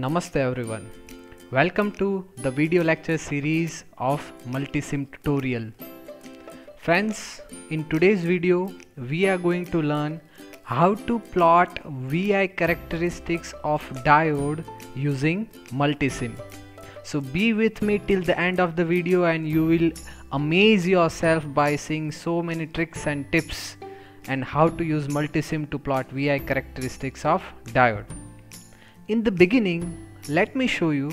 Namaste everyone. Welcome to the video lecture series of Multisim tutorial. Friends, in today's video we are going to learn how to plot VI characteristics of diode using Multisim. So be with me till the end of the video and you will amaze yourself by seeing so many tricks and tips and how to use Multisim to plot VI characteristics of diode. In the beginning, let me show you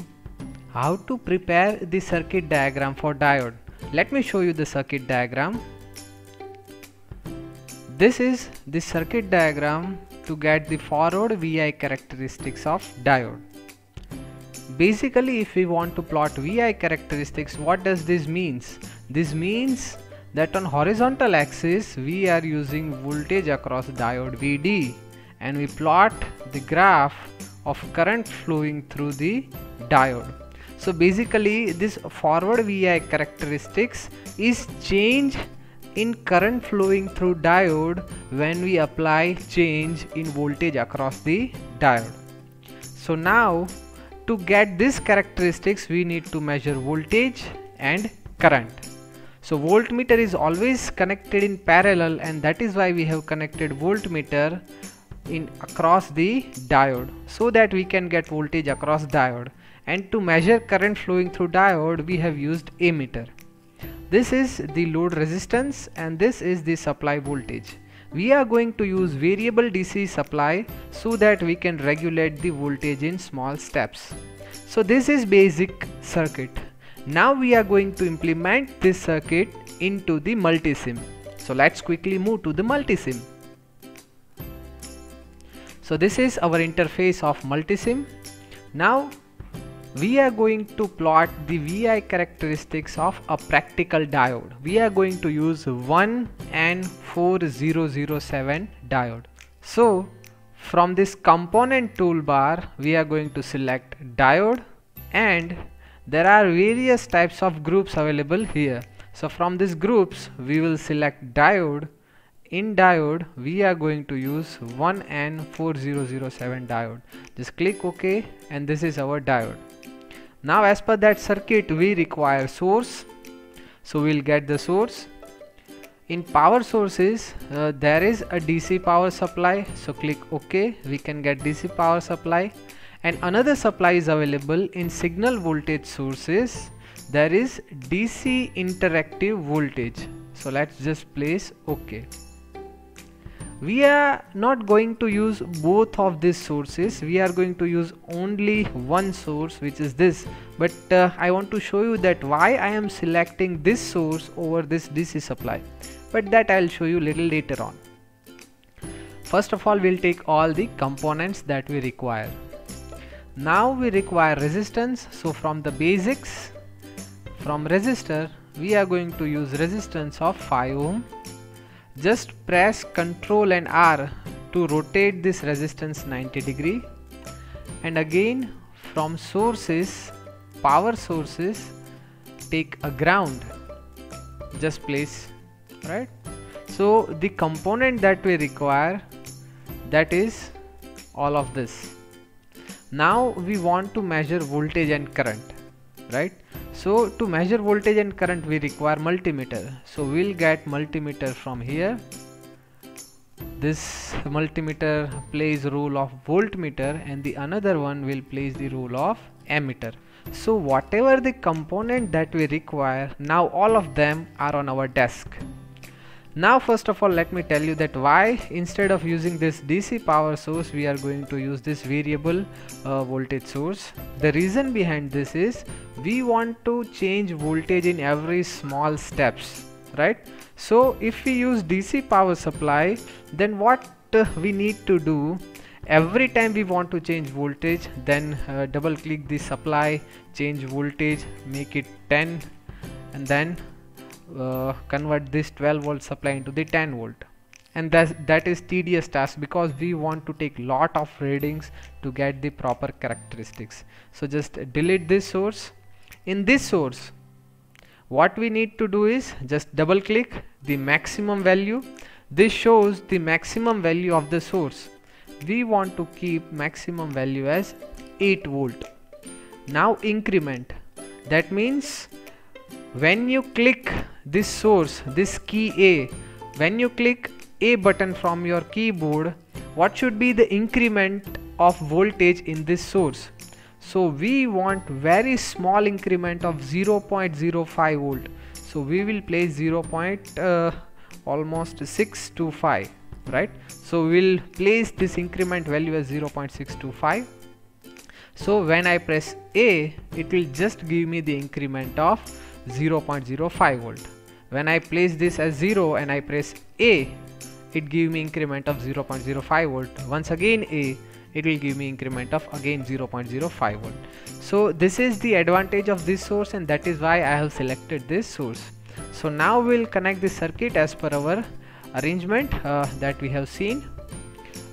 how to prepare the circuit diagram for diode. Let me show you the circuit diagram. This is the circuit diagram to get the forward VI characteristics of diode. Basically, if we want to plot VI characteristics, what does this means? This means that on horizontal axis we are using voltage across diode VD and we plot the graph of current flowing through the diode. So basically this forward VI characteristics is change in current flowing through diode when we apply change in voltage across the diode. So now to get this characteristics we need to measure voltage and current. So voltmeter is always connected in parallel and that is why we have connected voltmeter in across the diode so that we can get voltage across diode. And to measure current flowing through diode we have used ammeter. This is the load resistance and this is the supply voltage. We are going to use variable DC supply so that we can regulate the voltage in small steps. So this is basic circuit. Now we are going to implement this circuit into the multisim. So let's quickly move to the multisim so this is our interface of multisim. Now we are going to plot the VI characteristics of a practical diode. We are going to use 1N4007 diode. So from this component toolbar we are going to select diode and there are various types of groups available here. So from these groups we will select diode in diode we are going to use 1N4007 diode. Just click OK and this is our diode. Now as per that circuit we require source. So we'll get the source. In power sources uh, there is a DC power supply. So click OK. We can get DC power supply. And another supply is available in signal voltage sources. There is DC interactive voltage. So let's just place OK we are not going to use both of these sources. We are going to use only one source which is this. But uh, I want to show you that why I am selecting this source over this DC supply. But that I'll show you little later on. First of all we'll take all the components that we require. Now we require resistance. So from the basics from resistor we are going to use resistance of 5 ohm just press Ctrl and R to rotate this resistance 90 degree. And again from sources power sources take a ground. Just place right? So the component that we require that is all of this. Now we want to measure voltage and current right so to measure voltage and current we require multimeter. So we'll get multimeter from here. This multimeter plays role of voltmeter and the another one will plays the role of ammeter. So whatever the component that we require now all of them are on our desk now first of all let me tell you that why instead of using this DC power source we are going to use this variable uh, voltage source. The reason behind this is we want to change voltage in every small steps right? So if we use DC power supply then what uh, we need to do every time we want to change voltage then uh, double click the supply change voltage make it 10 and then uh, convert this 12 volt supply into the 10 volt. And that that is tedious task because we want to take lot of readings to get the proper characteristics. So just delete this source. In this source what we need to do is just double click the maximum value. This shows the maximum value of the source. We want to keep maximum value as 8 volt. Now increment. That means when you click this source this key A when you click A button from your keyboard what should be the increment of voltage in this source? So we want very small increment of 0.05 volt. So we will place 0. Uh, almost 625 right? So we'll place this increment value as 0.625 so when I press A it will just give me the increment of 0.05 volt. When I place this as 0 and I press A it give me increment of 0.05 volt. Once again A it will give me increment of again 0.05 volt. So this is the advantage of this source and that is why I have selected this source. So now we'll connect the circuit as per our arrangement uh, that we have seen.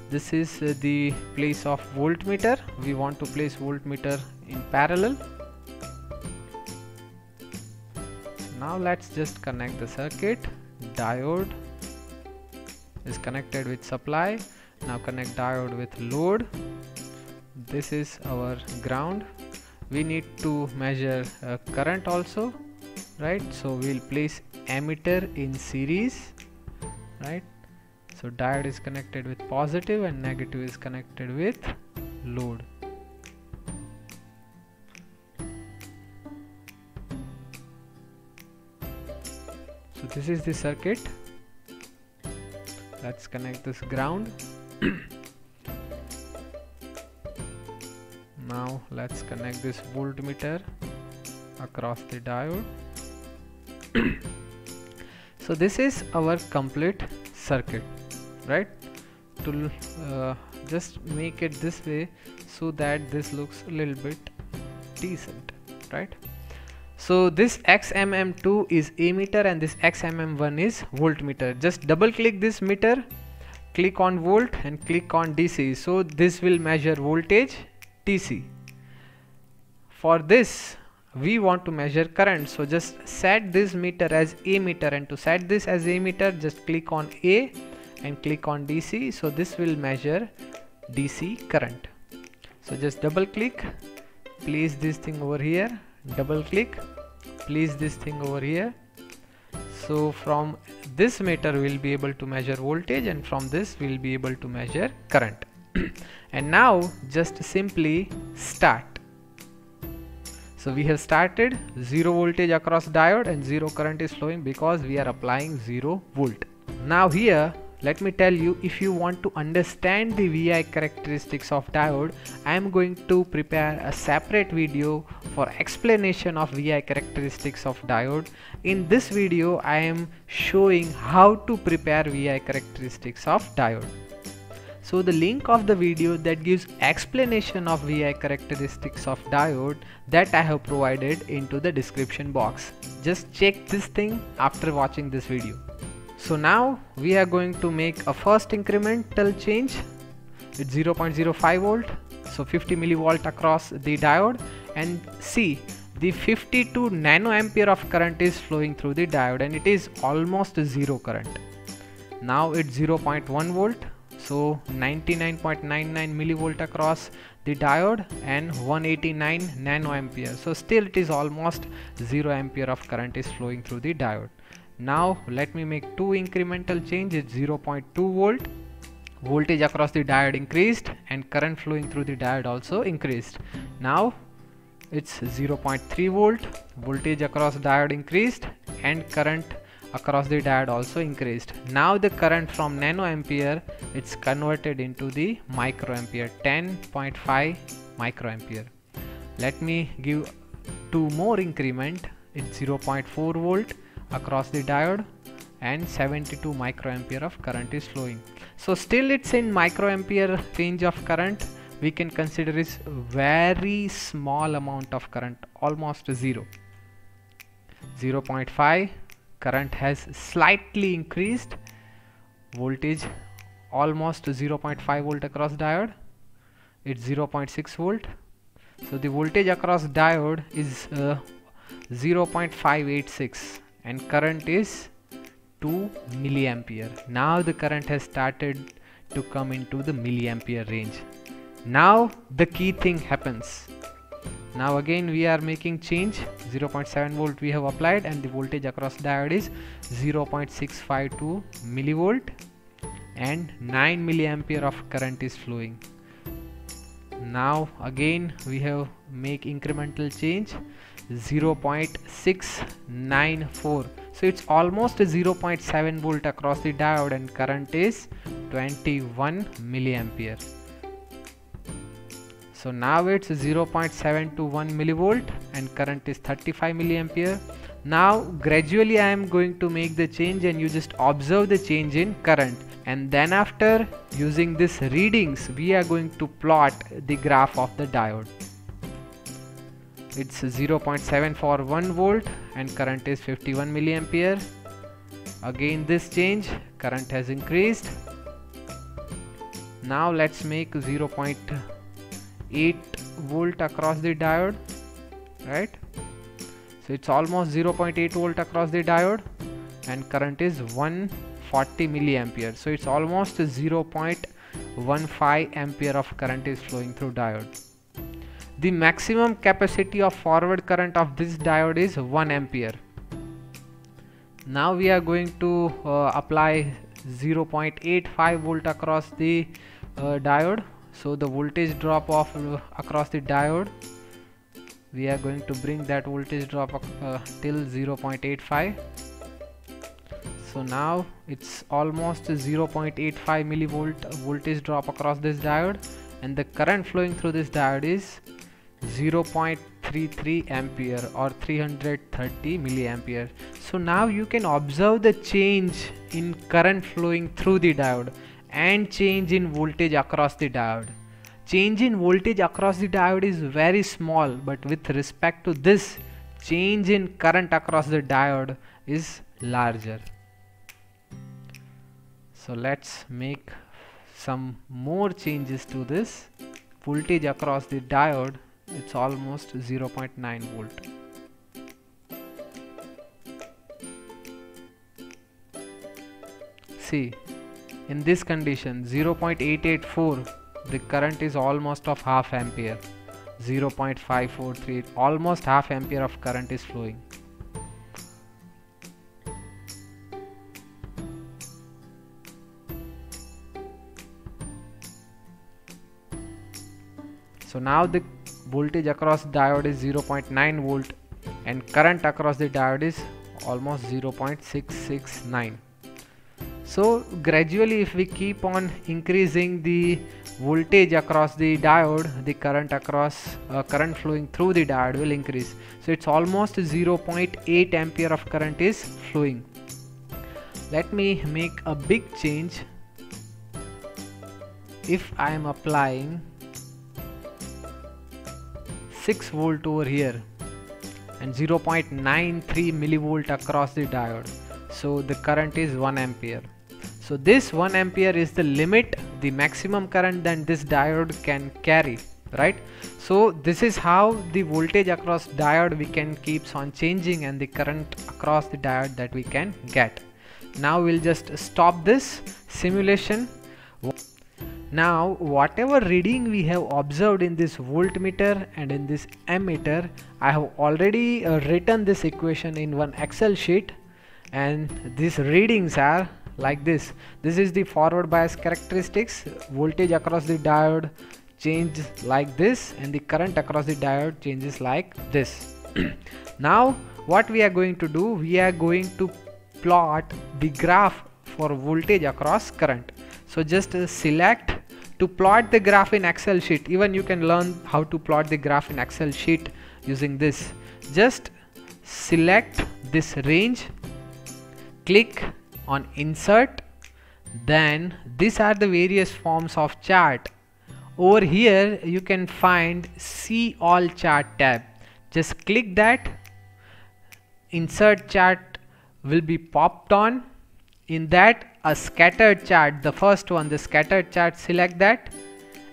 This is uh, the place of voltmeter. We want to place voltmeter in parallel now let's just connect the circuit. Diode is connected with supply. Now connect diode with load. This is our ground. We need to measure uh, current also right? So we'll place ammeter in series right? So diode is connected with positive and negative is connected with load so this is the circuit. Let's connect this ground. Now let's connect this voltmeter across the diode. So this is our complete circuit right? To uh, just make it this way so that this looks a little bit decent right so this XMM2 is ammeter and this XMM1 is voltmeter just double click this meter click on volt and click on DC so this will measure voltage DC for this we want to measure current. So just set this meter as ammeter and to set this as ammeter just click on A and click on DC so this will measure DC current. So just double click. Place this thing over here. Double click place this thing over here. So from this meter we'll be able to measure voltage and from this we'll be able to measure current. And now just simply start. So we have started. Zero voltage across diode and zero current is flowing because we are applying zero volt. Now here let me tell you if you want to understand the VI characteristics of diode I am going to prepare a separate video for explanation of VI characteristics of diode. In this video I am showing how to prepare VI characteristics of diode. So the link of the video that gives explanation of VI characteristics of diode that I have provided into the description box. Just check this thing after watching this video. So now we are going to make a first incremental change with 0.05 volt so 50 millivolt across the diode and see the 52 nanoampere of current is flowing through the diode and it is almost zero current. Now it's 0.1 volt so 99.99 millivolt across the diode and 189 nanoampere. So still it is almost 0 ampere of current is flowing through the diode. Now let me make two incremental changes 0.2 volt. Voltage across the diode increased and current flowing through the diode also increased. Now it's 0.3 volt. Voltage across diode increased and current across the diode also increased. Now the current from nanoampere it's converted into the microampere 10.5 microampere. Let me give two more increment. It's 0.4 volt across the diode and 72 microampere of current is flowing. So still it's in microampere range of current we can consider is very small amount of current almost zero. 0.5 current has slightly increased. Voltage almost 0.5 volt across diode. It's 0.6 volt. So the voltage across diode is uh, 0.586 and current is 2 milliampere. Now the current has started to come into the milliampere range now the key thing happens. Now again we are making change. 0.7 volt we have applied and the voltage across diode is 0.652 millivolt and 9 milliampere of current is flowing. Now again we have make incremental change 0.694 so it's almost 0.7 volt across the diode and current is 21 milliampere so now it's 0.721 millivolt and current is 35 milliampere. Now gradually I am going to make the change and you just observe the change in current. And then after using this readings we are going to plot the graph of the diode. It's 0.741 volt and current is 51 milliampere. Again this change current has increased. Now let's make 0.8 volt across the diode right? So it's almost 0.8 volt across the diode and current is 140 milliampere. So it's almost 0.15 ampere of current is flowing through diode. The maximum capacity of forward current of this diode is 1 ampere. Now we are going to uh, apply 0.85 volt across the uh, diode so the voltage drop of uh, across the diode we are going to bring that voltage drop uh, till 0.85 so now it's almost 0.85 millivolt voltage drop across this diode and the current flowing through this diode is 0.33 ampere or 330 milliampere. So now you can observe the change in current flowing through the diode and change in voltage across the diode. Change in voltage across the diode is very small but with respect to this change in current across the diode is larger. So let's make some more changes to this. Voltage across the diode it's almost 0.9 volt. See in this condition 0.884 the current is almost of half ampere. 0.543 almost half ampere of current is flowing. So now the voltage across diode is 0.9 volt and current across the diode is almost 0.669 so gradually if we keep on increasing the voltage across the diode the current across uh, current flowing through the diode will increase. So it's almost 0.8 ampere of current is flowing. Let me make a big change. If I am applying 6 volt over here and 0.93 millivolt across the diode so the current is 1 ampere so this 1 ampere is the limit the maximum current that this diode can carry right? So this is how the voltage across diode we can keeps on changing and the current across the diode that we can get. Now we'll just stop this simulation. Now whatever reading we have observed in this voltmeter and in this ammeter I have already uh, written this equation in one excel sheet. And these readings are like this. This is the forward bias characteristics. Voltage across the diode change like this and the current across the diode changes like this. Now what we are going to do we are going to plot the graph for voltage across current. So just uh, select to plot the graph in excel sheet. Even you can learn how to plot the graph in excel sheet using this. Just select this range. Click on insert then these are the various forms of chart. Over here you can find see all chart tab. Just click that. Insert chart will be popped on. In that a scattered chart the first one the scattered chart select that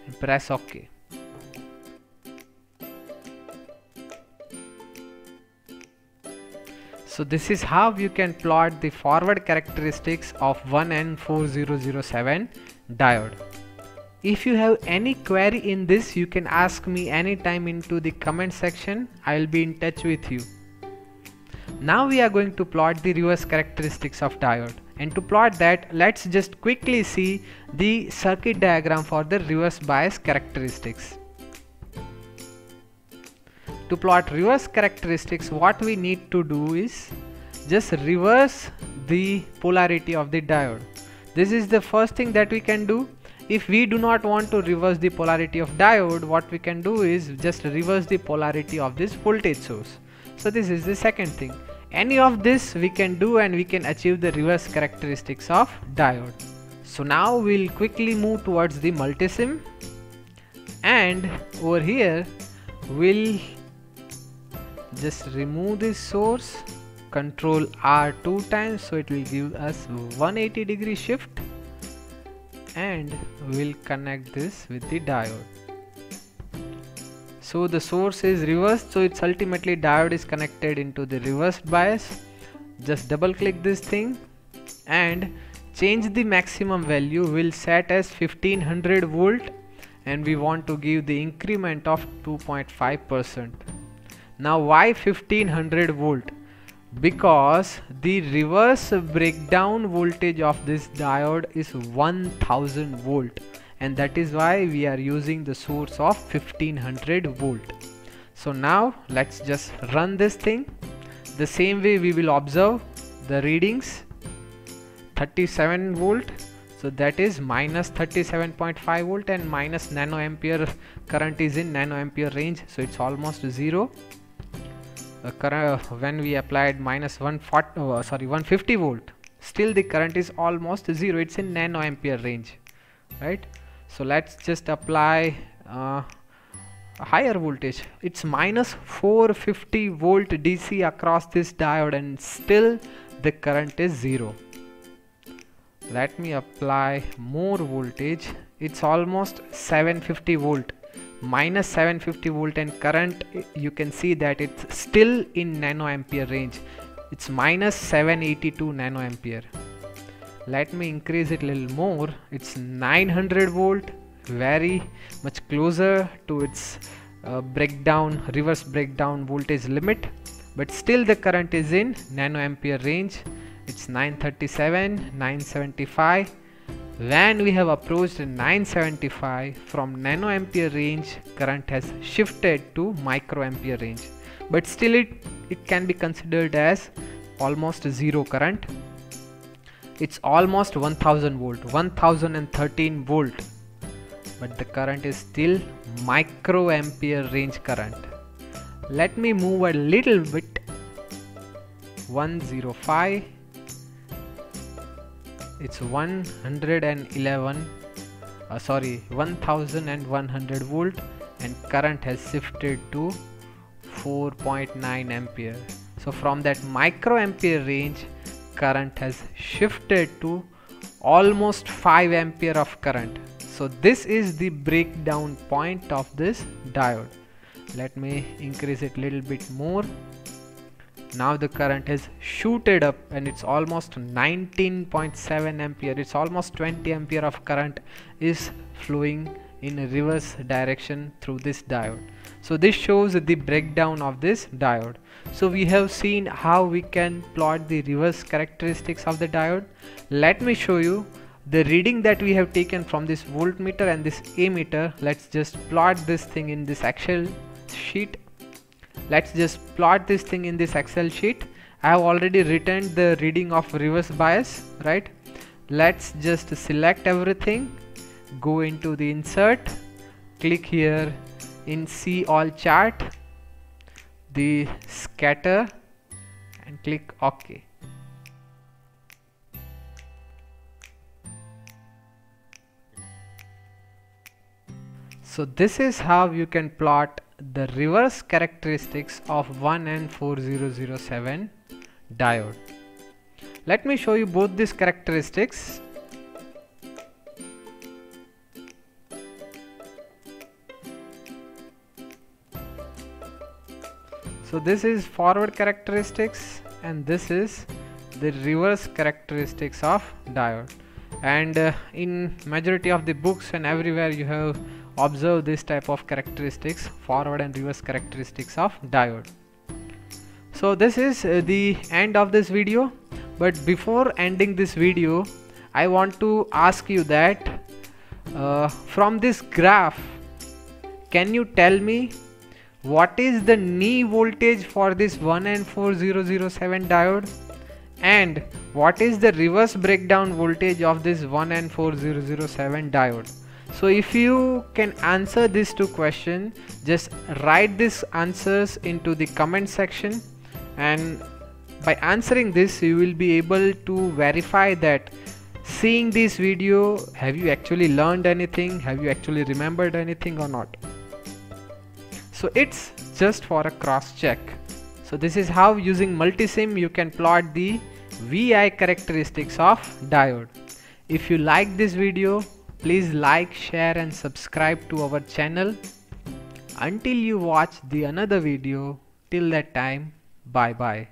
and press ok so this is how you can plot the forward characteristics of 1N4007 diode. If you have any query in this you can ask me anytime into the comment section. I'll be in touch with you. Now we are going to plot the reverse characteristics of diode. And to plot that let's just quickly see the circuit diagram for the reverse bias characteristics to plot reverse characteristics what we need to do is just reverse the polarity of the diode. This is the first thing that we can do. If we do not want to reverse the polarity of diode what we can do is just reverse the polarity of this voltage source. So this is the second thing. Any of this we can do and we can achieve the reverse characteristics of diode. So now we'll quickly move towards the multisim. And over here we'll just remove this source control R two times so it will give us 180 degree shift and we'll connect this with the diode. So the source is reversed so it's ultimately diode is connected into the reversed bias. Just double click this thing and change the maximum value. We'll set as 1500 volt and we want to give the increment of 2.5 percent now why 1500 volt? Because the reverse breakdown voltage of this diode is 1000 volt. And that is why we are using the source of 1500 volt. So now let's just run this thing. The same way we will observe the readings. 37 volt. So that is minus 37.5 volt and minus nano ampere current is in nano ampere range. So it's almost zero current when we applied minus 140 uh, sorry 150 volt still the current is almost zero. It's in nano ampere range right? So let's just apply uh, a higher voltage. It's minus 450 volt DC across this diode and still the current is zero. Let me apply more voltage. It's almost 750 volt minus 750 volt and current you can see that it's still in nano ampere range. It's minus 782 nano ampere let me increase it a little more. It's 900 volt very much closer to its uh, breakdown reverse breakdown voltage limit. But still the current is in nano ampere range. It's 937 975 when we have approached 975 from nanoampere range. Current has shifted to microampere range. But still it, it can be considered as almost zero current. It's almost 1000 volt 1013 volt. But the current is still microampere range current. Let me move a little bit. 105 it's 111 uh, sorry 1100 volt and current has shifted to 4.9 ampere. So from that microampere range current has shifted to almost 5 ampere of current. So this is the breakdown point of this diode. Let me increase it little bit more now the current has shooted up and it's almost 19.7 ampere. It's almost 20 ampere of current is flowing in a reverse direction through this diode. So this shows the breakdown of this diode. So we have seen how we can plot the reverse characteristics of the diode. Let me show you the reading that we have taken from this voltmeter and this ammeter. Let's just plot this thing in this excel sheet let's just plot this thing in this excel sheet. I have already written the reading of reverse bias right? Let's just select everything go into the insert click here in see all chart the scatter and click ok. So this is how you can plot the reverse characteristics of 1N4007 diode. Let me show you both these characteristics. So this is forward characteristics and this is the reverse characteristics of diode and uh, in majority of the books and everywhere you have observed this type of characteristics forward and reverse characteristics of diode. So this is uh, the end of this video but before ending this video I want to ask you that uh, from this graph can you tell me what is the knee voltage for this 1N4007 diode? And what is the reverse breakdown voltage of this 1N4007 diode so if you can answer these two questions just write these answers into the comment section. And by answering this you will be able to verify that seeing this video have you actually learned anything? Have you actually remembered anything or not? So it's just for a cross check. So this is how using multisim you can plot the VI characteristics of diode. If you like this video please like share and subscribe to our channel. Until you watch the another video till that time bye bye